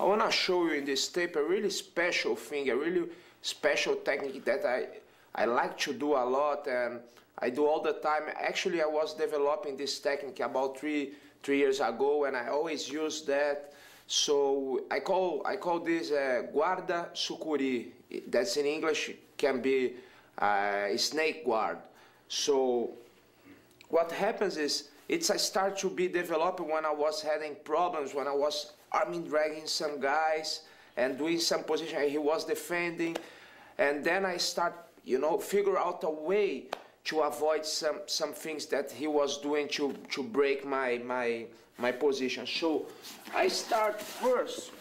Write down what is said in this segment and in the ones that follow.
I want to show you in this tape a really special thing, a really special technique that I, I like to do a lot and I do all the time. Actually, I was developing this technique about three, three years ago and I always use that. So I call, I call this uh, guarda sucuri. That's in English, can be uh, snake guard. So what happens is, it's I start to be developed when I was having problems, when I was arming dragging some guys and doing some position. And he was defending. And then I start you know figure out a way to avoid some some things that he was doing to to break my my my position. So I start first.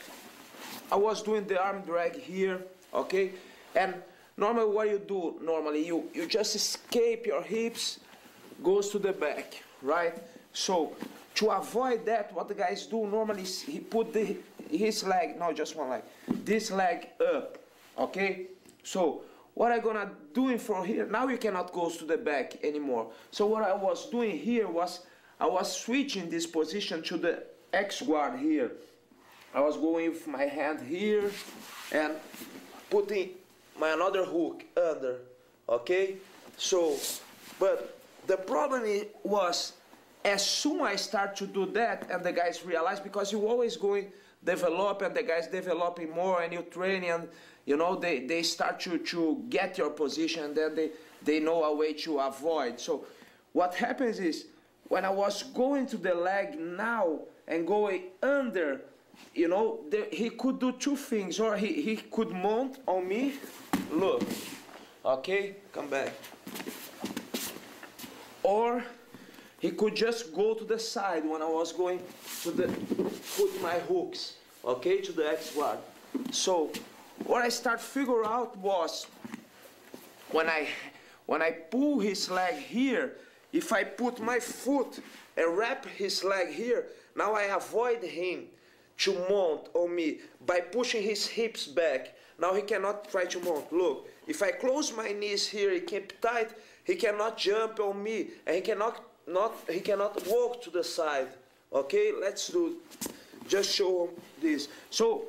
I was doing the arm drag here okay? And normally what you do normally you you just escape your hips goes to the back right so to avoid that, what the guys do normally is he put the, his leg, no, just one leg, this leg up, okay? So what I'm gonna doing from here, now you cannot go to the back anymore. So what I was doing here was, I was switching this position to the X guard here. I was going with my hand here and putting my another hook under, okay? So, but the problem was as soon I start to do that, and the guys realize, because you always going develop, and the guys developing more, and you train, and you know they, they start to, to get your position, and then they, they know a way to avoid. So what happens is, when I was going to the leg now and going under, you know, the, he could do two things, or he, he could mount on me, look, okay, come back, or he could just go to the side when I was going to the, put my hooks, okay, to the X guard. So what I start figure out was when I, when I pull his leg here, if I put my foot and wrap his leg here, now I avoid him to mount on me by pushing his hips back. Now he cannot try to mount. Look, if I close my knees here, he keep tight, he cannot jump on me, and he cannot not he cannot walk to the side. Okay let's do just show him this. So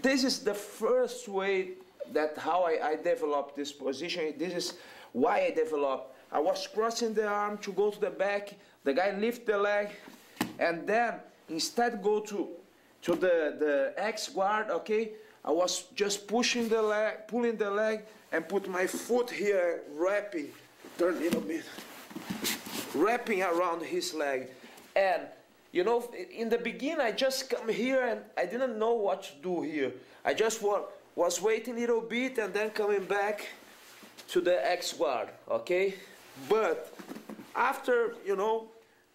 this is the first way that how I, I developed this position. This is why I developed I was crossing the arm to go to the back. The guy lift the leg and then instead go to to the the X guard okay I was just pushing the leg pulling the leg and put my foot here wrapping turn a little bit wrapping around his leg. And, you know, in the beginning, I just come here and I didn't know what to do here. I just wa was waiting a little bit and then coming back to the X guard, okay? But after, you know,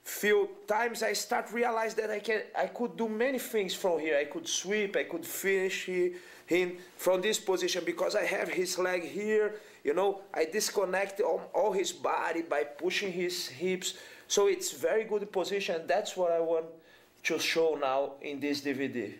few times I start realize that I can I could do many things from here. I could sweep, I could finish him from this position because I have his leg here. You know, I disconnect all, all his body by pushing his hips. So it's very good position. That's what I want to show now in this DVD.